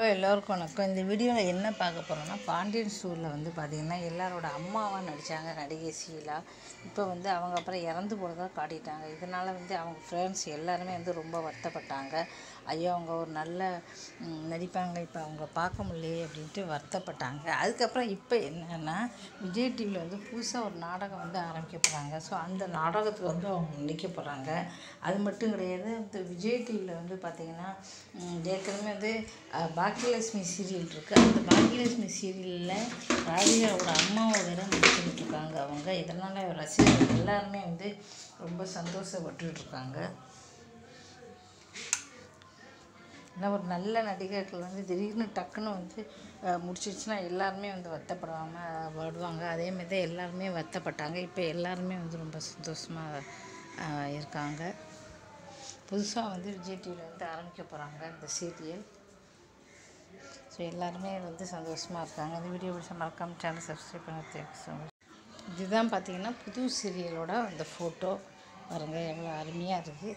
இப்போ எல்லோருக்கும் வணக்கம். இந்த வீடியோவில் என்ன பார்க்க போகிறோம்னா பாண்டியன் ஸ்டோரில் வந்து பார்த்திங்கன்னா எல்லாரோட அம்மாவாக நடித்தாங்க நடிகை ஷீலா. இப்போ வந்து அவங்க அப்புறம் இறந்து போகிறதா காட்டிட்டாங்க. இதனால் வந்து அவங்க ஃப்ரெண்ட்ஸ் எல்லாருமே வந்து ரொம்ப வருத்தப்பட்டாங்க. ஐயோ அவங்க ஒரு நல்ல நடிப்பாங்க. இப்போ அவங்க பார்க்க முடியலையே அப்படின்ட்டு வருத்தப்பட்டாங்க. அதுக்கப்புறம் இப்போ என்னென்னா விஜய் டிவியில் வந்து புதுசாக ஒரு நாடகம் வந்து ஆரம்பிக்க போகிறாங்க ஸோ அந்த நாடகத்துக்கு வந்து அவங்க நடிக்க போகிறாங்க அது மட்டும் கிடையாது இந்த விஜய் டிவியில் வந்து பார்த்திங்கன்னா ஏற்கனவே வந்து பாக்கியலட்சுமி சீரியல் இருக்குது அந்த பாக்கியலட்சுமி சீரியலில் ராதிகாவோட அம்மாவை வேற நடிச்சுக்கிட்டு இருக்காங்க அவங்க. இதனால் ரசிகர்கள் எல்லாருமே வந்து ரொம்ப சந்தோஷப்பட்டுருக்காங்க ஏன்னா ஒரு நல்ல நடிகர்கள் வந்து திடீர்னு டக்குன்னு வந்து அஹ், முடிச்சிடுச்சுன்னா எல்லாருமே வந்து வருத்தப்படாமல் வருவாங்க. அதேமாரி தான் எல்லாருமே வருத்தப்பட்டாங்க. இப்போ எல்லாருமே வந்து ரொம்ப சந்தோஷமாக இருக்காங்க. புதுசாக வந்து விஜய் டிவியில் வந்து ஆரம்பிக்க போகிறாங்க இந்த சீரியல் ஸோ எல்லாருமே வந்து சந்தோஷமாக இருக்காங்க. இந்த வீடியோ பிடிச்ச மறக்காமல் சேனல் சப்ஸ்கிரைப் பண்ண தேங்க்ஸ் இதுதான் பார்த்தீங்கன்னா புது சீரியலோட அந்த ஃபோட்டோ பாருங்கள் எவ்வளோ அருமையாக இருக்குது